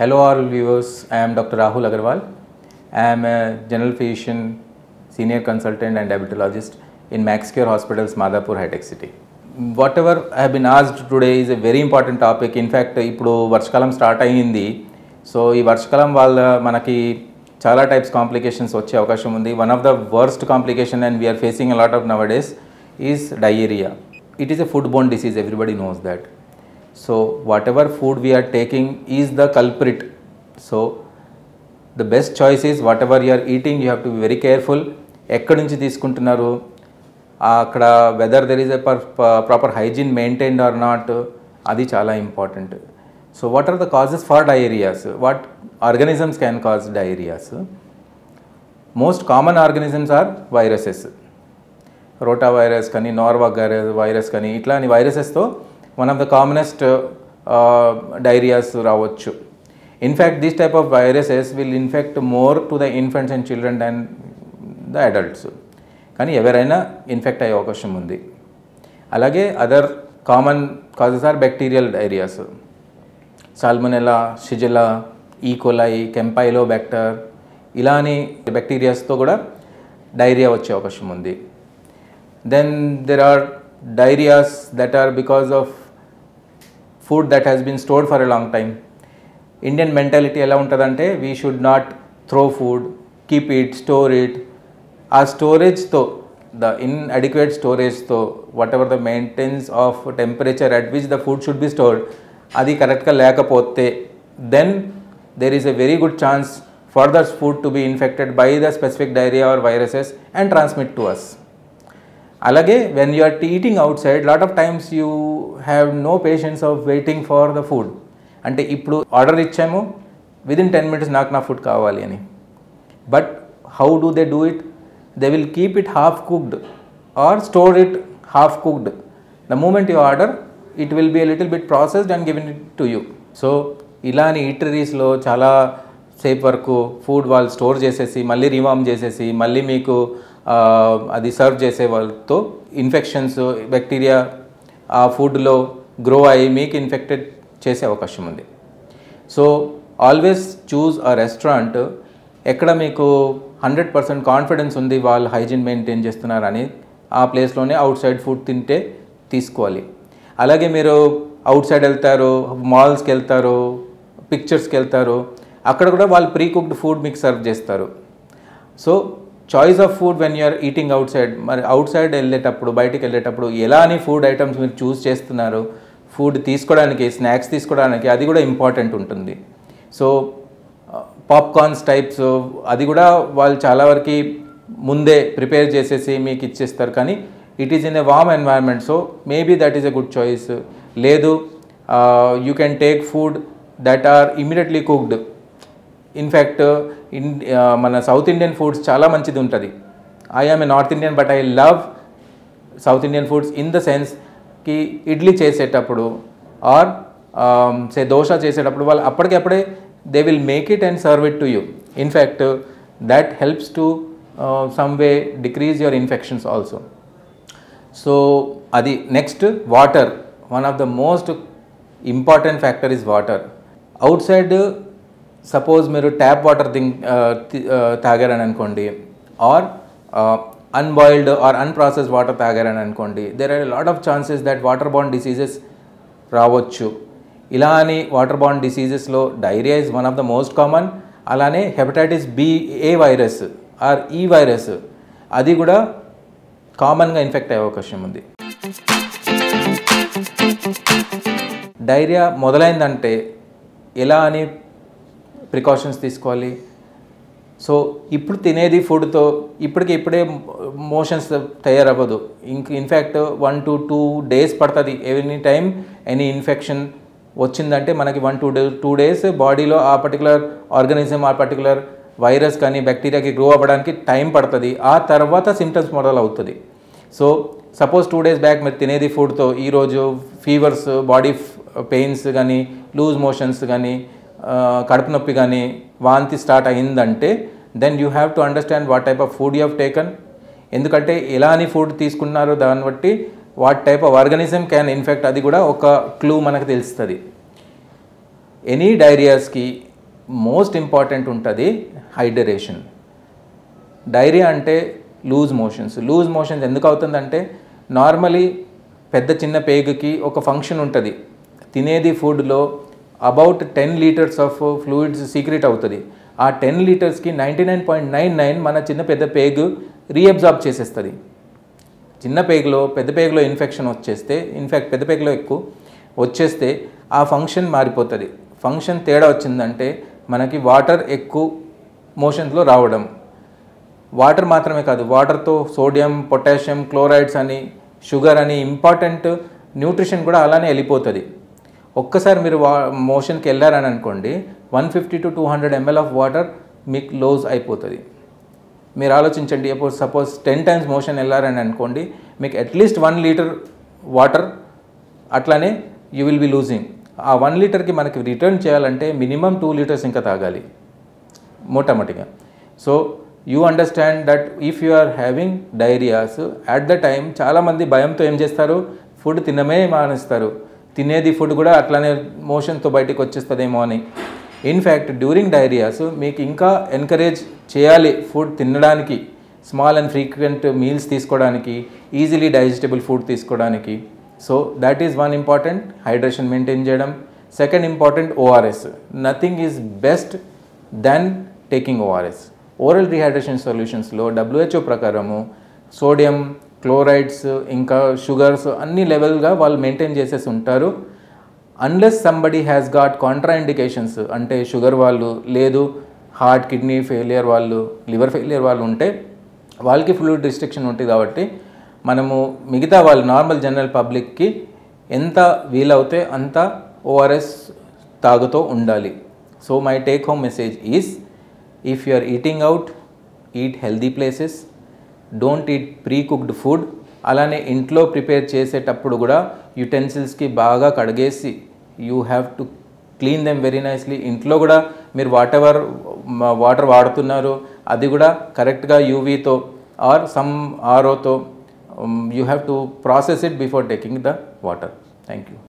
Hello, all viewers. I am Dr. Rahul Agarwal. I am a general physician, senior consultant, and diabetologist in Maxcure Hospitals, Madhapur, High Tech City. Whatever I have been asked today is a very important topic. In fact, ఇప్పుడు వర్షకాలం start అయ్యింది so ఈ వర్షకాలం వల్ల మనకి చాలా types complications వచ్చే అవకాశం ఉంది one of the worst complication and we're facing lot of nowadays is diarrhoea it is a food borne disease everybody knows that so whatever food we're taking is the culprit so the best choice is whatever you're eating you have to be very careful ఎక్కడి నుంచి తీసుకుంటున్నారు? అక్కడ whether there is a proper hygiene maintained or not అది చాలా important so what are the causes for diarrhoeas what organisms can cause diarrhoeas most common organisms are viruses rotavirus కానీ Nerva virus కానీ ఇట్లాంటి వైరసెస్తో one of the commonest diarrhoeas రావచ్చు. In fact these type of viruses will infect more to the infants and children and the adults కానీ ఎవరైనా infect అయ్యే అవకాశం ఉంది. అలాగే other common causes are bacterial diarrhoeas salmonella shigella E coli campylobacter ఇలాని బ్యాక్టీరియాస్తో కూడా diarrhoea వచ్చే అవకాశం ఉంది. Then there are diarrhoeas that are because of food that has been stored for a long time Indian mentality ఎలా ఉంటుందంటే we should not throw food keep it store it ఆ స్టోరేజ్తో the inadequate స్టోరేజ్తో whatever the maintenance of temperature at which the food should be stored అది కరెక్ట్గా లేకపోతే then there is a very good chance for theirs food to be infected by the specific diarrhoea or viruses and transmit to us అలాగే when you are eating outside lot of times you have no patience of waiting for the food అంటే ఇప్పుడు order ఇచ్చాము within ten minutes నాకు నా food కావాలి అని. But how do they do it they will keep it half cooked or store it half cooked the moment you order it will be little bit processed and given it to you so ఇలాని ఈటరీస్లో చాలా సేపు వరకు food వాళ్ళు store చేసేసి మళ్ళీ రివామ్ చేసేసి మళ్ళీ మీకు అది సర్వ్ చేసే వాళ్ళతో ఇన్ఫెక్షన్స్ బ్యాక్టీరియా ఆ ఫుడ్లో గ్రో అయ్యి మీకు ఇన్ఫెక్టెడ్ చేసే అవకాశం ఉంది. So always choose a restaurant ఎక్కడ మీకు హండ్రెడ్ పర్సెంట్ కాన్ఫిడెన్స్ ఉంది వాళ్ళు హైజీన్ మెయింటైన్ చేస్తున్నారని ఆ ప్లేస్లోనే అవుట్ సైడ్ ఫుడ్ తింటే తీసుకోవాలి. అలాగే మీరు అవుట్ సైడ్ వెళ్తారు మాల్స్కి వెళ్తారు పిక్చర్స్కి వెళ్తారు అక్కడ కూడా వాళ్ళు ప్రీ కుక్డ్ ఫుడ్ మీకు సర్వ్ చేస్తారు. So choice of food when you're eating outside మరి అవుట్ సైడ్ వెళ్ళేటప్పుడు బయటికి వెళ్ళేటప్పుడు ఎలా అని ఫుడ్ ఐటమ్స్ మీరు చూస్ చేస్తున్నారు ఫుడ్ తీసుకోవడానికి స్నాక్స్ తీసుకోవడానికి అది కూడా ఇంపార్టెంట్ ఉంటుంది. సో పాప్కార్న్స్ టైప్స్ అది కూడా వాళ్ళు చాలా వరకు ముందే ప్రిపేర్ చేసేసి మీకు ఇచ్చేస్తారు. కానీ it is in a warm environment so maybe that is a good choice లేదు you can take food that are immediately cooked in fact in మన సౌత్ ఇండియన్ ఫుడ్స్ చాలా మంచిది ఉంటుంది. I am a North Indian but I love South Indian foods in the సెన్స్కి idli చేసేటప్పుడు or say dosa చేసేటప్పుడు వాళ్ళు అప్పటికప్పుడే they will make it and serve it to you in fact that helps to some way decrease your infections also so అది next water one of the most important factor is water outside suppose మీరు tap water thing తాగారని అనుకోండి or unboiled or unprocessed water తాగారని అనుకోండి there are lot of chances that water bond diseases రావచ్చు. ఇలా అని water బాండ్ డిసీజెస్లో diarrhoea is one of the most common అలానే hepatitis B A virus or E virus అది కూడా కామన్గా ఇన్ఫెక్ట్ అయ్యే అవకాశం ఉంది. డైరియా మొదలైందంటే ఎలా అని ప్రికాషన్స్ తీసుకోవాలి. సో ఇప్పుడు తినేది ఫుడ్తో ఇప్పటికి ఇప్పుడే మోషన్స్ తయారవ్వదు. ఇంక in fact one to two days పడుతుంది. ఎనీ టైం ఎనీ ఇన్ఫెక్షన్ వచ్చిందంటే మనకి one two day two days బాడీలో ఆ పర్టికులర్ ఆర్గానిజం ఆ పర్టికులర్ వైరస్ కానీ బ్యాక్టీరియాకి గ్రో అవ్వడానికి టైం పడుతుంది. ఆ తర్వాత సిమ్టమ్స్ మొదలవుతుంది. So suppose two days back మీరు తినేది ఫుడ్తో ఈరోజు ఫీవర్స్ బాడీ పెయిన్స్ కానీ లూజ్ మోషన్స్ కానీ కడుపు నొప్పి కానీ వాంతి స్టార్ట్ అయిందంటే then you have to understand what type of food you have taken ఎందుకంటే ఎలా అని ఫుడ్ తీసుకున్నారో దాన్ని బట్టి what type of organism can infect అది కూడా ఒక క్లూ మనకు తెలుస్తుంది. ఎనీ డైరియాస్కి మోస్ట్ ఇంపార్టెంట్ ఉంటుంది హైడరేషన్ డైరియా అంటే లూజ్ మోషన్స్ లూజ్ మోషన్స్ ఎందుకు అవుతుందంటే నార్మలీ పెద్ద చిన్న పేగుకి ఒక ఫంక్షన్ ఉంటుంది. తినేది ఫుడ్లో about ten litres of fluids secrete అవుతుంది. ఆ ten లీటర్స్కి ninety nine point nine nine మన చిన్న పెద్ద పేగు రీఅబ్జార్బ్ చేసేస్తుంది. చిన్న పేగులో పెద్ద పేగులో ఇన్ఫెక్షన్ వచ్చేస్తే ఇన్ఫ్యాక్ట్ పెద్ద పేగులో ఎక్కువ వచ్చేస్తే ఆ ఫంక్షన్ మారిపోతుంది. ఫంక్షన్ తేడా వచ్చిందంటే మనకి వాటర్ ఎక్కువ మోషన్స్లో రావడం. వాటర్ మాత్రమే కాదు వాటర్తో సోడియం పొటాషియం క్లోరైడ్స్ అని షుగర్ అని ఇంపార్టెంట్ న్యూట్రిషన్ కూడా అలానే వెళ్ళిపోతుంది. ఒక్కసారి మీరు వా మోషన్కి వెళ్ళారని అనుకోండి one fifty to two hundred ML of water మీకు లోజ్ అయిపోతుంది. మీరు ఆలోచించండి suppose suppose ten times motion వెళ్ళారని అనుకోండి మీకు at least one litre water అట్లానే యూ విల్ బి లూజింగ్ ఆ వన్ లీటర్కి మనకి రిటర్న్ చేయాలంటే మినిమం టూ లీటర్స్ ఇంకా తాగాలి. మొట్టమొదటిగా. So you understand that if you are having diarrhoeas at the time చాలామంది భయంతో ఏం చేస్తారు? ఫుడ్ తినమే మానేస్తారు. తినేది ఫుడ్ కూడా అట్లానే మోషన్తో బయటికి వచ్చేస్తుందేమో అని. ఇన్ఫ్యాక్ట్ డ్యూరింగ్ డైరియాస్ మీకు ఇంకా ఎన్కరేజ్ చేయాలి ఫుడ్ తినడానికి స్మాల్ అండ్ ఫ్రీక్వెంట్ మీల్స్ తీసుకోవడానికి ఈజీలీ డైజెస్టబుల్ ఫుడ్ తీసుకోవడానికి. So that is one important hydration maintain చేయడం. Second important ORS nothing is best then taking ORS oral rehydration సొల్యూషన్స్లో WHO ప్రకారము sodium chlorides ఇంకా sugars అన్ని లెవెల్గా వాళ్ళు మెయింటైన్ చేసేసి ఉంటారు. Unless somebody has got contraindications అంటే షుగర్ వాళ్ళు లేదు హార్ట్ కిడ్నీ ఫెయిలియర్ వాళ్ళు లివర్ ఫెయిలియర్ వాళ్ళు ఉంటే వాళ్ళకి ఫ్లూయిడ్ రిస్ట్రిక్షన్ ఉంటుంది కాబట్టి మనము మిగతా వాళ్ళు నార్మల్ జనరల్ పబ్లిక్కి ఎంత వీలవుతే అంత ఓఆర్ఎస్ తాగుతూ ఉండాలి. So my take home message is if you are eating out eat healthy places don't eat precooked food అలానే ఇంట్లో ప్రిపేర్ చేసేటప్పుడు కూడా యుటెన్సిల్స్కి బాగా కడిగేసి you have to clean them very nicely ఇంట్లో కూడా మీరు వాట్ ఎవర్ వాటర్ వాడుతున్నారు అది కూడా కరెక్ట్గా యూవీతో or some ఆర్ఓతో you have to process it before taking the water thank you